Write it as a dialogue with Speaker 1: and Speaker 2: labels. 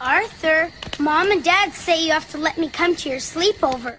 Speaker 1: Arthur, Mom and Dad say you have to let me come to your sleepover.